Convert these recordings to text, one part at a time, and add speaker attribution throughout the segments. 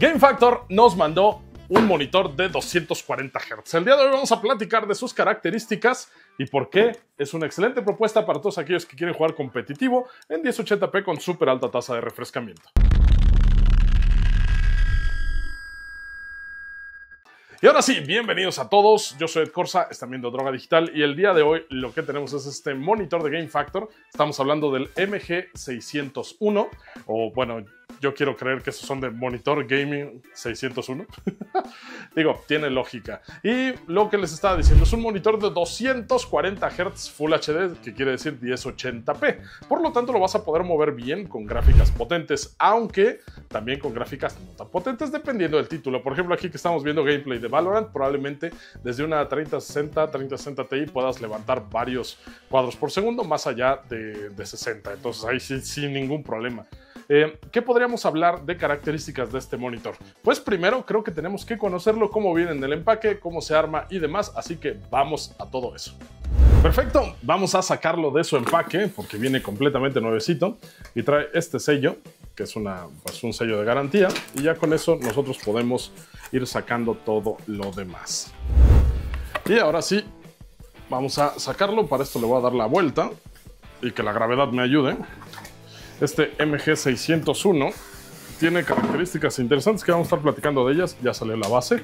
Speaker 1: Game Factor nos mandó un monitor de 240 Hz. El día de hoy vamos a platicar de sus características y por qué es una excelente propuesta para todos aquellos que quieren jugar competitivo en 1080p con súper alta tasa de refrescamiento. Y ahora sí, bienvenidos a todos. Yo soy Ed Corsa, están viendo Droga Digital y el día de hoy lo que tenemos es este monitor de Game Factor. Estamos hablando del MG601 o bueno, yo quiero creer que esos son de monitor gaming 601. Digo, tiene lógica. Y lo que les estaba diciendo es un monitor de 240 Hz Full HD, que quiere decir 1080p. Por lo tanto, lo vas a poder mover bien con gráficas potentes, aunque también con gráficas no tan potentes, dependiendo del título. Por ejemplo, aquí que estamos viendo gameplay de Valorant, probablemente desde una 3060, 3060 Ti puedas levantar varios cuadros por segundo, más allá de, de 60. Entonces, ahí sí, sin ningún problema. Eh, ¿Qué podríamos hablar de características de este monitor? Pues primero creo que tenemos que conocerlo, cómo viene en el empaque, cómo se arma y demás, así que vamos a todo eso. Perfecto, vamos a sacarlo de su empaque porque viene completamente nuevecito y trae este sello que es pues un sello de garantía y ya con eso nosotros podemos ir sacando todo lo demás. Y ahora sí, vamos a sacarlo, para esto le voy a dar la vuelta y que la gravedad me ayude. Este MG601 tiene características interesantes que vamos a estar platicando de ellas. Ya salió la base.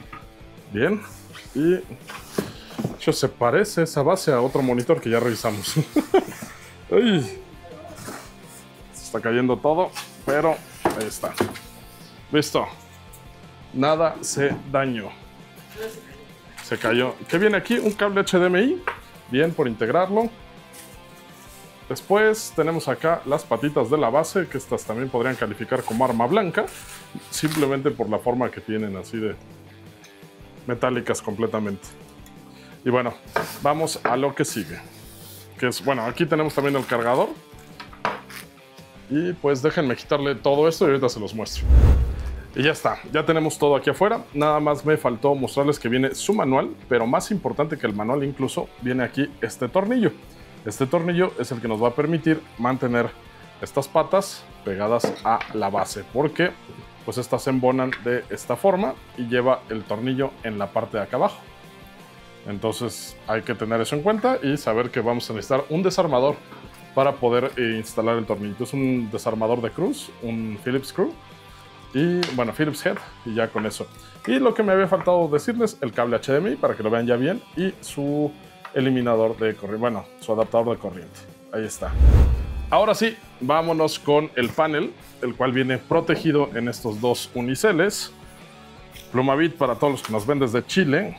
Speaker 1: Bien. Y hecho, se parece esa base a otro monitor que ya revisamos. Se está cayendo todo, pero ahí está. Listo. Nada se dañó. Se cayó. ¿Qué viene aquí? Un cable HDMI. Bien por integrarlo. Después tenemos acá las patitas de la base, que estas también podrían calificar como arma blanca, simplemente por la forma que tienen así de metálicas completamente. Y bueno, vamos a lo que sigue. Que es, bueno, aquí tenemos también el cargador. Y pues déjenme quitarle todo esto y ahorita se los muestro. Y ya está, ya tenemos todo aquí afuera. Nada más me faltó mostrarles que viene su manual, pero más importante que el manual incluso, viene aquí este tornillo. Este tornillo es el que nos va a permitir mantener estas patas pegadas a la base porque pues estas se embonan de esta forma y lleva el tornillo en la parte de acá abajo. Entonces hay que tener eso en cuenta y saber que vamos a necesitar un desarmador para poder eh, instalar el tornillo. Es un desarmador de cruz, un Phillips Screw y bueno, Phillips Head y ya con eso. Y lo que me había faltado decirles, el cable HDMI para que lo vean ya bien y su eliminador de corriente, bueno, su adaptador de corriente. Ahí está. Ahora sí, vámonos con el panel, el cual viene protegido en estos dos uniceles. Plumavit para todos los que nos ven desde Chile.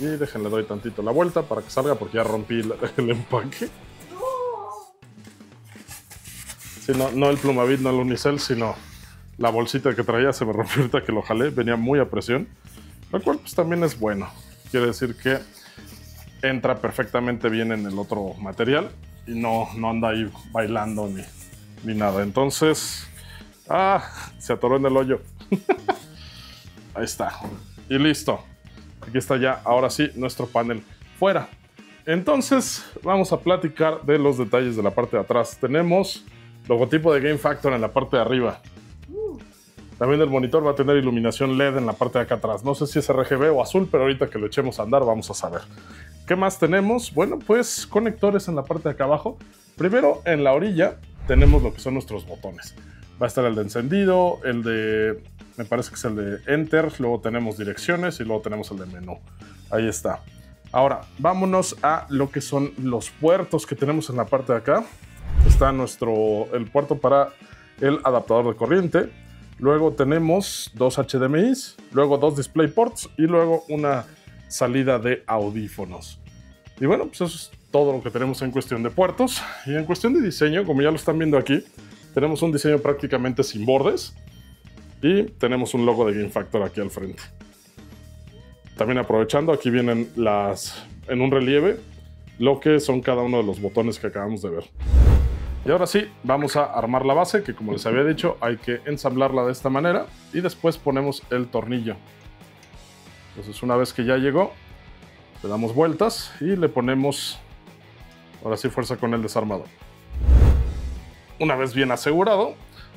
Speaker 1: Y déjenle doy tantito la vuelta para que salga porque ya rompí el, empaque. Sí, no, no el Plumavit, no el unicel, sino la bolsita que traía se me rompió ahorita que lo jalé, venía muy a presión. Lo cual pues también es bueno. Quiere decir que entra perfectamente bien en el otro material y no, no anda ahí bailando ni, ni nada. Entonces, ah, se atoró en el hoyo. ahí está. Y listo. Aquí está ya, ahora sí, nuestro panel fuera. Entonces, vamos a platicar de los detalles de la parte de atrás. Tenemos logotipo de Game Factor en la parte de arriba. También el monitor va a tener iluminación LED en la parte de acá atrás. No sé si es RGB o azul, pero ahorita que lo echemos a andar vamos a saber. ¿Qué más tenemos? Bueno, pues conectores en la parte de acá abajo. Primero, en la orilla tenemos lo que son nuestros botones. Va a estar el de encendido, el de, me parece que es el de Enter, luego tenemos direcciones y luego tenemos el de menú. Ahí está. Ahora, vámonos a lo que son los puertos que tenemos en la parte de acá. Está nuestro, el puerto para el adaptador de corriente, Luego tenemos dos HDMIs, luego dos DisplayPorts y luego una salida de audífonos. Y bueno, pues eso es todo lo que tenemos en cuestión de puertos. Y en cuestión de diseño, como ya lo están viendo aquí, tenemos un diseño prácticamente sin bordes y tenemos un logo de Game Factor aquí al frente. También aprovechando, aquí vienen las en un relieve lo que son cada uno de los botones que acabamos de ver. Y ahora sí, vamos a armar la base, que como les había dicho, hay que ensamblarla de esta manera y después ponemos el tornillo. Entonces una vez que ya llegó, le damos vueltas y le ponemos, ahora sí, fuerza con el desarmador. Una vez bien asegurado,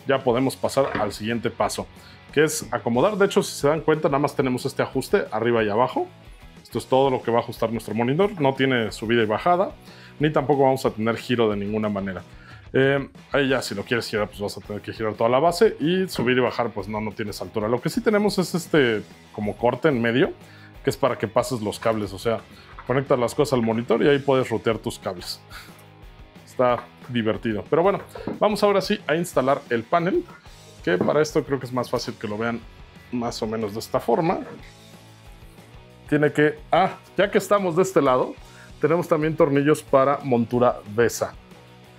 Speaker 1: ya podemos pasar al siguiente paso. que es acomodar. De hecho, si se dan cuenta, nada más tenemos este ajuste arriba y abajo. Esto es todo lo que va a ajustar nuestro monitor. No tiene subida y bajada, ni tampoco vamos a tener giro de ninguna manera. Eh, ahí ya, si lo quieres girar, pues vas a tener que girar toda la base y subir y bajar, pues no, no tienes altura. Lo que sí tenemos es este como corte en medio, que es para que pases los cables. O sea, conectas las cosas al monitor y ahí puedes rotear tus cables. Está divertido. Pero bueno, vamos ahora sí a instalar el panel, que para esto creo que es más fácil que lo vean más o menos de esta forma. Tiene que... Ah, ya que estamos de este lado, tenemos también tornillos para montura BESA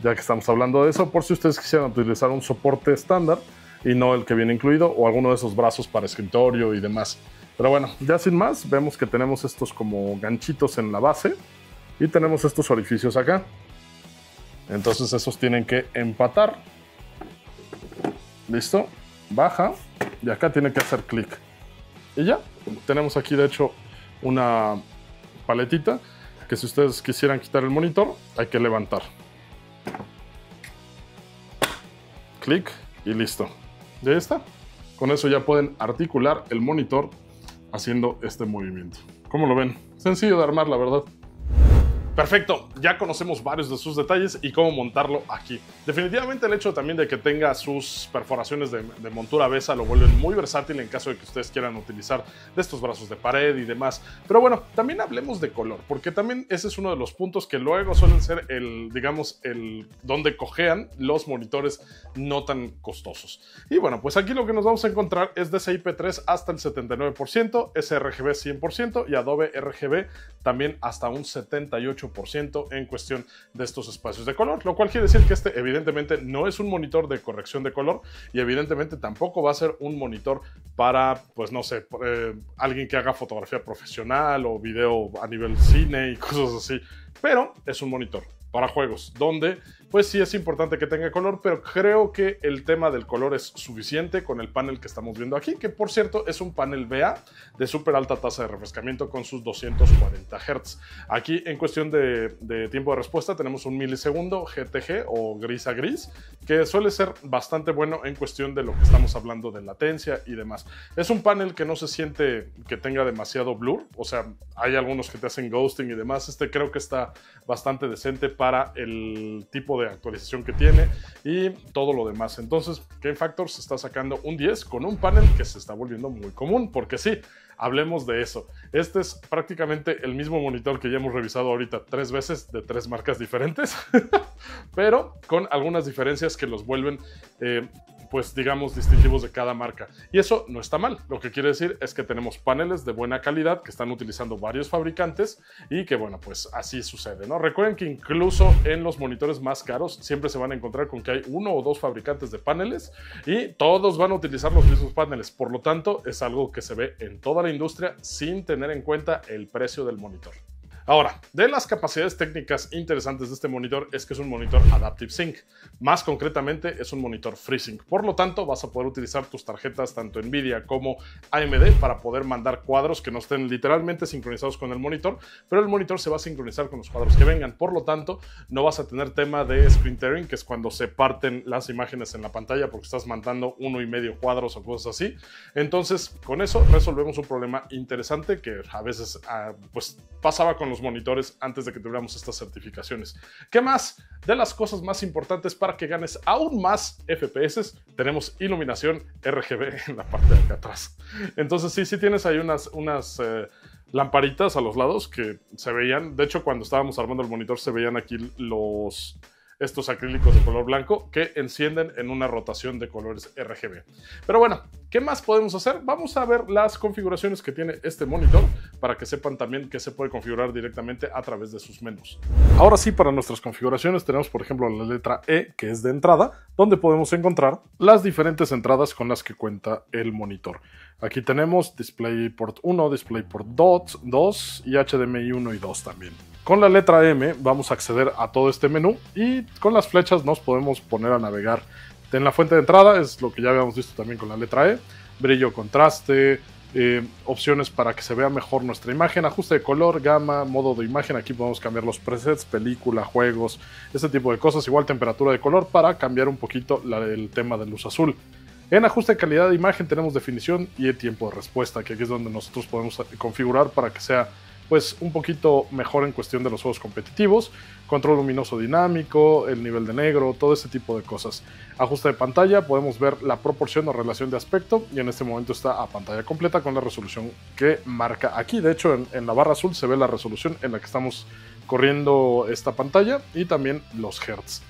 Speaker 1: ya que estamos hablando de eso, por si ustedes quisieran utilizar un soporte estándar y no el que viene incluido o alguno de esos brazos para escritorio y demás. Pero bueno, ya sin más, vemos que tenemos estos como ganchitos en la base y tenemos estos orificios acá. Entonces esos tienen que empatar. Listo, baja y acá tiene que hacer clic. Y ya, tenemos aquí de hecho una paletita que si ustedes quisieran quitar el monitor hay que levantar. Clic y listo. Ya está. Con eso ya pueden articular el monitor haciendo este movimiento. ¿Cómo lo ven? Sencillo de armar, la verdad. Perfecto, ya conocemos varios de sus detalles y cómo montarlo aquí. Definitivamente el hecho también de que tenga sus perforaciones de, montura besa lo vuelven muy versátil en caso de que ustedes quieran utilizar de estos brazos de pared y demás. Pero bueno, también hablemos de color, porque también ese es uno de los puntos que luego suelen ser el, digamos, el donde cojean los monitores no tan costosos. Y bueno, pues aquí lo que nos vamos a encontrar es DCI-P3 hasta el 79%, sRGB 100% y Adobe RGB también hasta un 78% en cuestión de estos espacios de color, lo cual quiere decir que este evidentemente no es un monitor de corrección de color y evidentemente tampoco va a ser un monitor para, pues no sé, eh, alguien que haga fotografía profesional o video a nivel cine y cosas así, pero es un monitor para juegos, donde pues sí es importante que tenga color, pero creo que el tema del color es suficiente con el panel que estamos viendo aquí, que por cierto es un panel BA de súper alta tasa de refrescamiento con sus 240 Hz. Aquí en cuestión de, tiempo de respuesta tenemos un milisegundo GTG o gris a gris, que suele ser bastante bueno en cuestión de lo que estamos hablando de latencia y demás. Es un panel que no se siente que tenga demasiado blur, o sea, hay algunos que te hacen ghosting y demás, este creo que está bastante decente para el tipo de actualización que tiene y todo lo demás. Entonces, Game Factor se está sacando un 10 con un panel que se está volviendo muy común, porque sí, hablemos de eso. Este es prácticamente el mismo monitor que ya hemos revisado ahorita tres veces de tres marcas diferentes, pero con algunas diferencias que los vuelven eh, pues digamos, distintivos de cada marca. Y eso no está mal. Lo que quiere decir es que tenemos paneles de buena calidad que están utilizando varios fabricantes y que, bueno, pues así sucede, ¿no? Recuerden que incluso en los monitores más caros siempre se van a encontrar con que hay uno o dos fabricantes de paneles y todos van a utilizar los mismos paneles. Por lo tanto, es algo que se ve en toda la industria sin tener en cuenta el precio del monitor. Ahora, de las capacidades técnicas interesantes de este monitor es que es un monitor Adaptive Sync. Más concretamente, es un monitor FreeSync. Por lo tanto, vas a poder utilizar tus tarjetas tanto NVIDIA como AMD para poder mandar cuadros que no estén literalmente sincronizados con el monitor, pero el monitor se va a sincronizar con los cuadros que vengan. Por lo tanto, no vas a tener tema de screen tearing, que es cuando se parten las imágenes en la pantalla porque estás mandando uno y medio cuadros o cosas así. Entonces, con eso resolvemos un problema interesante que a veces ah, pues, pasaba con monitores antes de que tuviéramos estas certificaciones. ¿Qué más? De las cosas más importantes para que ganes aún más FPS, tenemos iluminación RGB en la parte de acá atrás. Entonces sí, sí tienes ahí unas, unas eh, lamparitas a los lados que se veían. De hecho, cuando estábamos armando el monitor se veían aquí los estos acrílicos de color blanco que encienden en una rotación de colores RGB. Pero bueno, ¿qué más podemos hacer? Vamos a ver las configuraciones que tiene este monitor para que sepan también que se puede configurar directamente a través de sus menús. Ahora sí, para nuestras configuraciones tenemos por ejemplo la letra E, que es de entrada, donde podemos encontrar las diferentes entradas con las que cuenta el monitor. Aquí tenemos DisplayPort 1, DisplayPort 2 y HDMI 1 y 2 también. Con la letra M vamos a acceder a todo este menú y con las flechas nos podemos poner a navegar. En la fuente de entrada es lo que ya habíamos visto también con la letra E, brillo, contraste, eh, opciones para que se vea mejor nuestra imagen, ajuste de color, gama, modo de imagen, aquí podemos cambiar los presets, película, juegos, este tipo de cosas, igual temperatura de color para cambiar un poquito el tema de luz azul. En ajuste de calidad de imagen tenemos definición y el tiempo de respuesta, que aquí es donde nosotros podemos configurar para que sea pues un poquito mejor en cuestión de los juegos competitivos, control luminoso dinámico, el nivel de negro, todo ese tipo de cosas. Ajuste de pantalla, podemos ver la proporción o relación de aspecto y en este momento está a pantalla completa con la resolución que marca aquí. De hecho, en, en la barra azul se ve la resolución en la que estamos corriendo esta pantalla y también los hertz.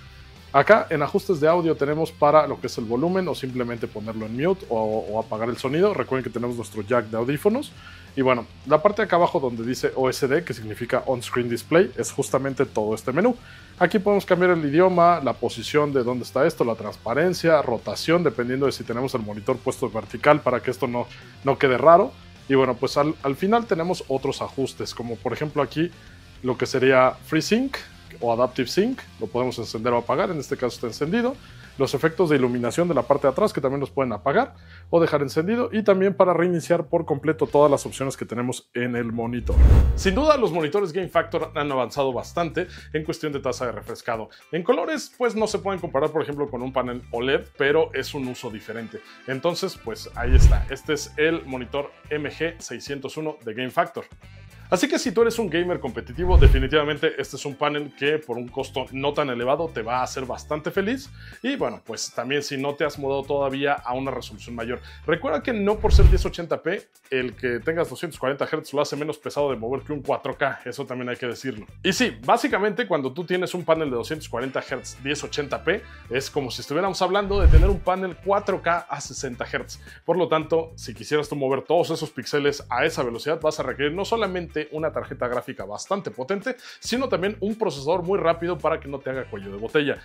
Speaker 1: Acá en ajustes de audio tenemos para lo que es el volumen o simplemente ponerlo en mute o, apagar el sonido. Recuerden que tenemos nuestro jack de audífonos. Y bueno, la parte de acá abajo donde dice OSD, que significa On Screen Display, es justamente todo este menú. Aquí podemos cambiar el idioma, la posición de dónde está esto, la transparencia, rotación, dependiendo de si tenemos el monitor puesto vertical para que esto no, no quede raro. Y bueno, pues al, al final tenemos otros ajustes, como por ejemplo aquí lo que sería FreeSync, o Adaptive Sync, lo podemos encender o apagar, en este caso está encendido. Los efectos de iluminación de la parte de atrás que también los pueden apagar o dejar encendido y también para reiniciar por completo todas las opciones que tenemos en el monitor. Sin duda los monitores Game Factor han avanzado bastante en cuestión de tasa de refrescado. En colores pues no se pueden comparar por ejemplo con un panel OLED, pero es un uso diferente. Entonces pues ahí está, este es el monitor MG601 de Game Factor. Así que si tú eres un gamer competitivo, definitivamente este es un panel que por un costo no tan elevado te va a hacer bastante feliz. Y bueno, pues también si no te has mudado todavía a una resolución mayor. Recuerda que no por ser 1080p, el que tengas 240 Hz lo hace menos pesado de mover que un 4K, eso también hay que decirlo. Y sí, básicamente cuando tú tienes un panel de 240 Hz 1080p, es como si estuviéramos hablando de tener un panel 4K a 60 Hz. Por lo tanto, si quisieras tú mover todos esos píxeles a esa velocidad, vas a requerir no solamente una tarjeta gráfica bastante potente, sino también un procesador muy rápido para que no te haga cuello de botella.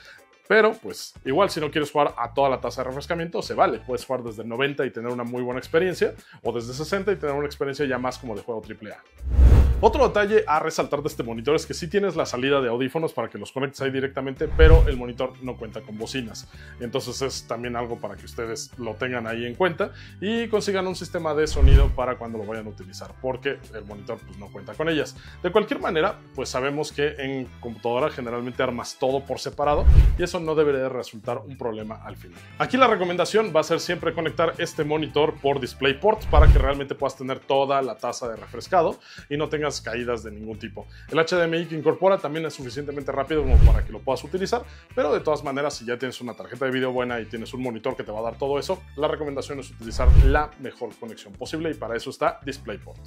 Speaker 1: Pero, pues, igual si no quieres jugar a toda la tasa de refrescamiento, se vale. Puedes jugar desde 90 y tener una muy buena experiencia, o desde 60 y tener una experiencia ya más como de juego AAA. Otro detalle a resaltar de este monitor es que sí tienes la salida de audífonos para que los conectes ahí directamente, pero el monitor no cuenta con bocinas. Entonces es también algo para que ustedes lo tengan ahí en cuenta y consigan un sistema de sonido para cuando lo vayan a utilizar, porque el monitor pues, no cuenta con ellas. De cualquier manera, pues sabemos que en computadora generalmente armas todo por separado y eso no debería resultar un problema al final. Aquí la recomendación va a ser siempre conectar este monitor por DisplayPort para que realmente puedas tener toda la tasa de refrescado y no tengas caídas de ningún tipo. El HDMI que incorpora también es suficientemente rápido como para que lo puedas utilizar, pero de todas maneras, si ya tienes una tarjeta de video buena y tienes un monitor que te va a dar todo eso, la recomendación es utilizar la mejor conexión posible y para eso está DisplayPort.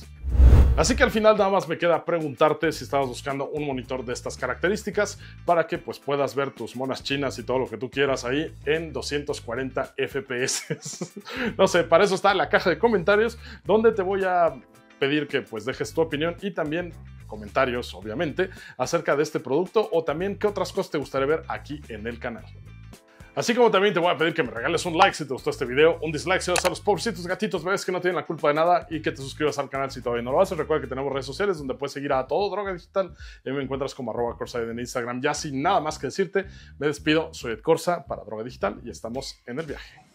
Speaker 1: Así que al final nada más me queda preguntarte si estabas buscando un monitor de estas características para que pues puedas ver tus monas chinas y todo lo que tú quieras ahí en 240 FPS. no sé, para eso está la caja de comentarios donde te voy a pedir que pues dejes tu opinión y también comentarios, obviamente, acerca de este producto o también qué otras cosas te gustaría ver aquí en el canal. Así como también te voy a pedir que me regales un like si te gustó este video, un dislike si vas a los pobrecitos gatitos bebés que no tienen la culpa de nada y que te suscribas al canal si todavía no lo haces. Recuerda que tenemos redes sociales donde puedes seguir a todo Droga Digital y me encuentras como arroba Corsa en Instagram. Ya sin nada más que decirte, me despido. Soy Ed Corsa para Droga Digital y estamos en el viaje.